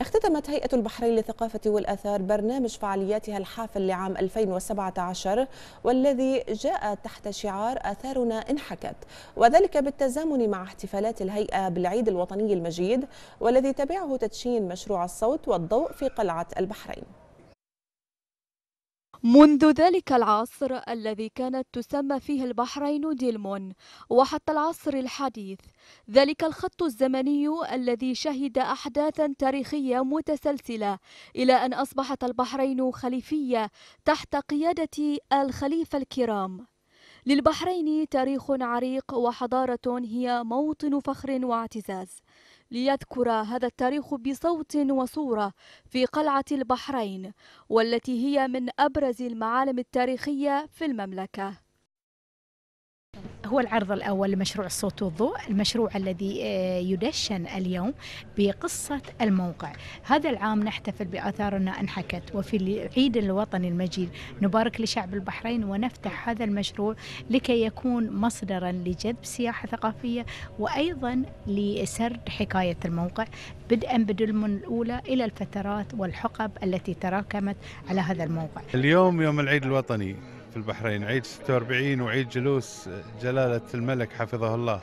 اختتمت هيئة البحرين للثقافة والآثار برنامج فعالياتها الحافل لعام 2017 والذي جاء تحت شعار آثارنا انحكت وذلك بالتزامن مع احتفالات الهيئة بالعيد الوطني المجيد والذي تبعه تدشين مشروع الصوت والضوء في قلعة البحرين. منذ ذلك العصر الذي كانت تسمى فيه البحرين ديلمون وحتى العصر الحديث ذلك الخط الزمني الذي شهد أحداثا تاريخية متسلسلة إلى أن أصبحت البحرين خليفية تحت قيادة الخليفة الكرام. للبحرين تاريخ عريق وحضارة هي موطن فخر واعتزاز. ليذكر هذا التاريخ بصوت وصورة في قلعة البحرين والتي هي من أبرز المعالم التاريخية في المملكة. هو العرض الأول لمشروع الصوت والضوء المشروع الذي آه، يدشن اليوم بقصة الموقع. هذا العام نحتفل بآثارنا أنحكت وفي العيد الوطني المجيد نبارك لشعب البحرين ونفتح هذا المشروع لكي يكون مصدرا لجذب سياحة ثقافية وأيضا لسرد حكاية الموقع. بدءا بدلم الأولى إلى الفترات والحقب التي تراكمت على هذا الموقع. اليوم يوم العيد الوطني. في البحرين. عيد 46 وعيد جلوس جلالة الملك حفظه الله.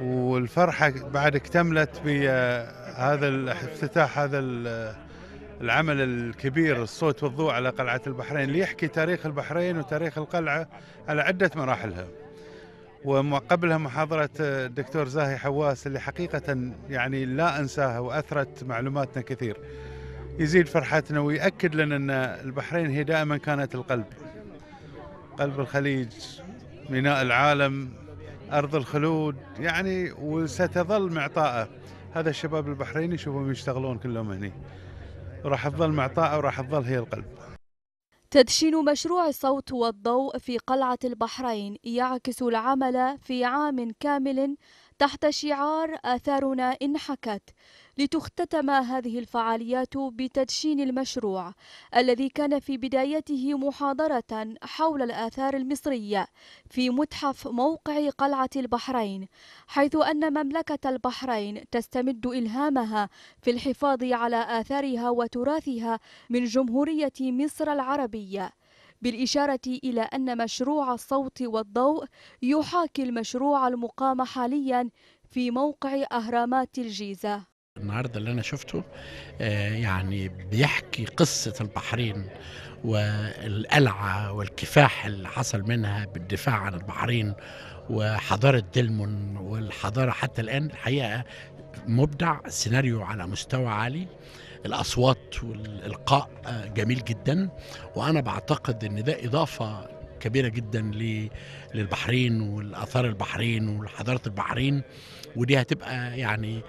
والفرحة بعد اكتملت بهذا افتتاح هذا العمل الكبير الصوت والضوء على قلعة البحرين ليحكي تاريخ البحرين وتاريخ القلعة على عدة مراحلها. وقبلها محاضرة الدكتور زاهي حواس اللي حقيقة يعني لا أنساها وأثرت معلوماتنا كثير. يزيد فرحتنا ويأكد لنا أن البحرين هي دائما كانت القلب. قلب الخليج ميناء العالم أرض الخلود يعني وستظل معطاءة. هذا الشباب البحريني شوفهم يشتغلون كلهم هني. وراح تظل معطاءة وراح تظل هي القلب. تدشين مشروع الصوت والضوء في قلعة البحرين يعكس العمل في عام كامل تحت شعار آثارنا انحكت لتختتم هذه الفعاليات بتدشين المشروع الذي كان في بدايته محاضرة حول الآثار المصرية في متحف موقع قلعة البحرين حيث أن مملكة البحرين تستمد إلهامها في الحفاظ على آثارها وتراثها من جمهورية مصر العربية. بالإشارة إلى أن مشروع الصوت والضوء يحاكي المشروع المقام حاليا في موقع أهرامات الجيزة. النهارده اللي أنا شفته آه، يعني بيحكي قصة البحرين والقلعة والكفاح اللي حصل منها بالدفاع عن البحرين وحضارة دلمون والحضارة حتى الآن الحقيقة مبدع سيناريو على مستوى عالي. الأصوات والإلقاء جميل جدا وأنا بعتقد إن ده إضافة كبيرة جدا للبحرين والآثار البحرين وحضارة البحرين ودي هتبقى يعني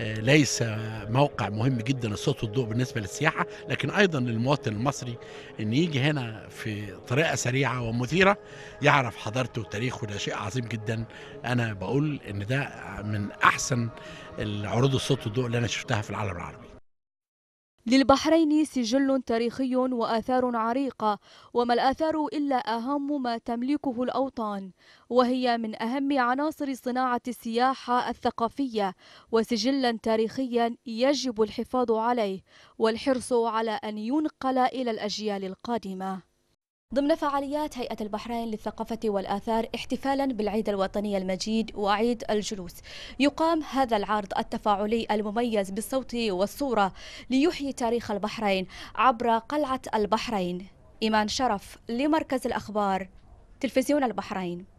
آه، ليس موقع مهم جدا الصوت والضوء بالنسبة للسياحة لكن أيضا للمواطن المصري إن يجي هنا في طريقة سريعة ومثيرة يعرف حضارته وتاريخه ده شيء عظيم جدا. أنا بقول إن ده من أحسن العروض الصوت والضوء اللي أنا شفتها في العالم العربي. للبحرين سجل تاريخي وآثار عريقة وما الآثار إلا أهم ما تملكه الأوطان وهي من أهم عناصر صناعة السياحة الثقافية وسجلا تاريخيا يجب الحفاظ عليه والحرص على أن ينقل إلى الأجيال القادمة. ضمن فعاليات هيئة البحرين للثقافة والآثار احتفالا بالعيد الوطني المجيد وعيد الجلوس. يقام هذا العرض التفاعلي المميز بالصوت والصورة ليحيي تاريخ البحرين عبر قلعة البحرين. إيمان شرف لمركز الأخبار تلفزيون البحرين.